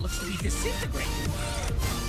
looks to be disintegrating.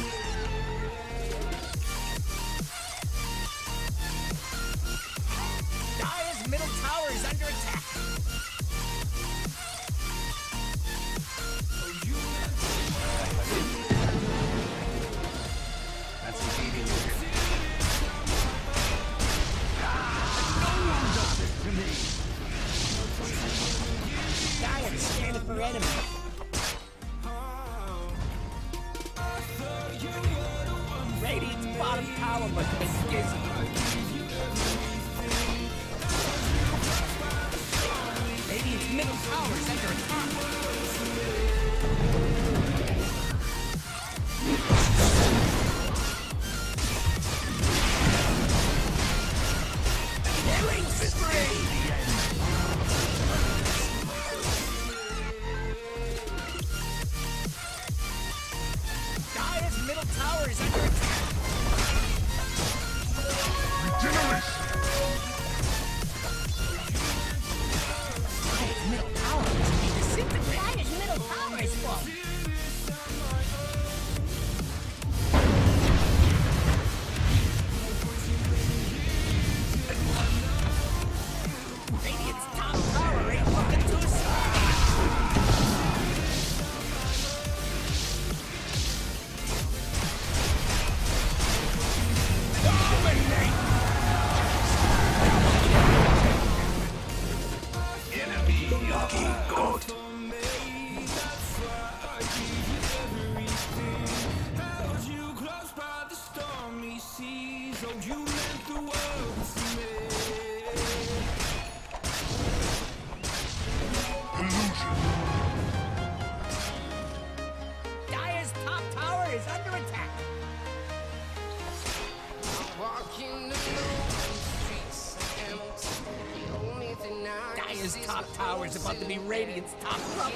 tower is about to be Radiant's top level.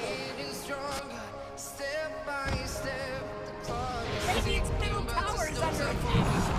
Radiant's middle is under attack.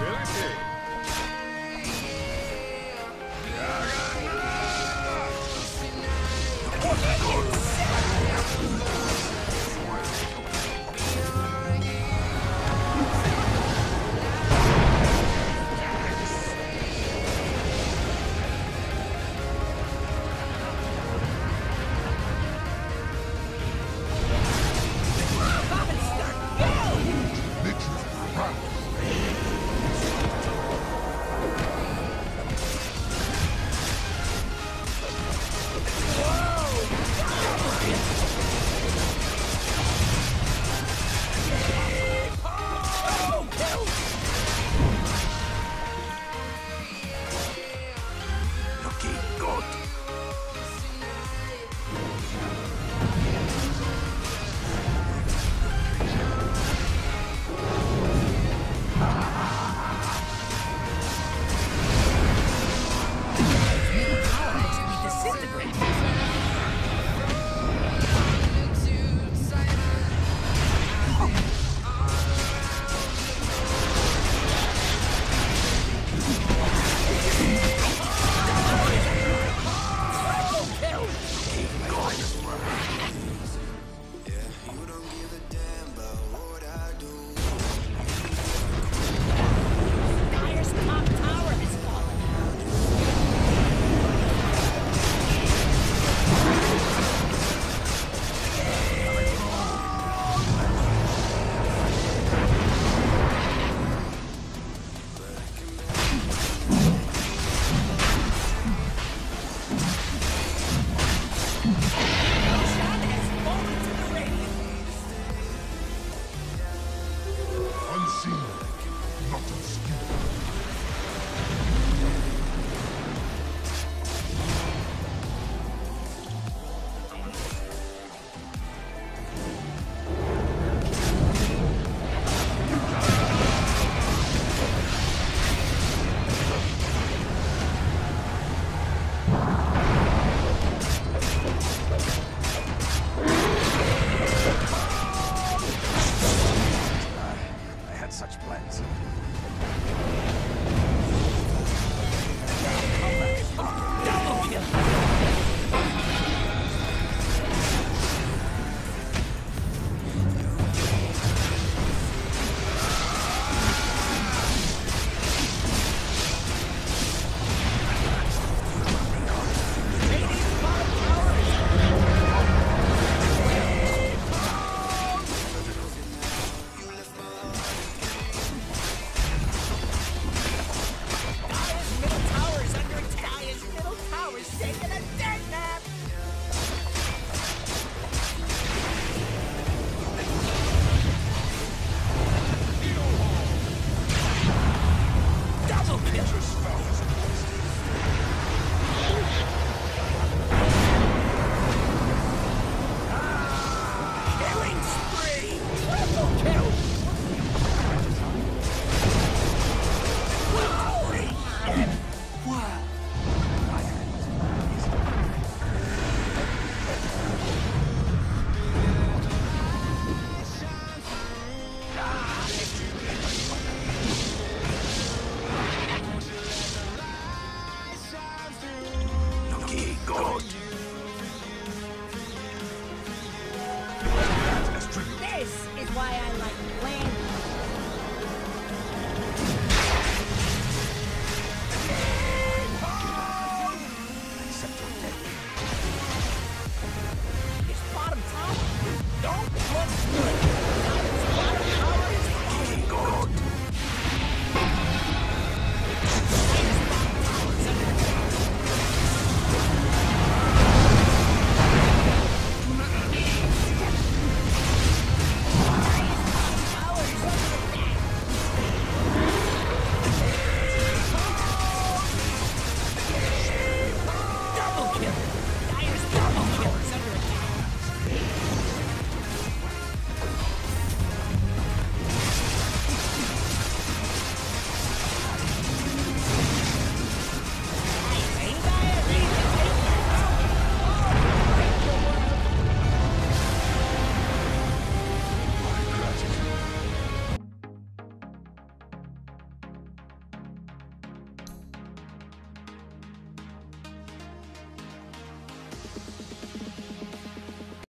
Ability. grace.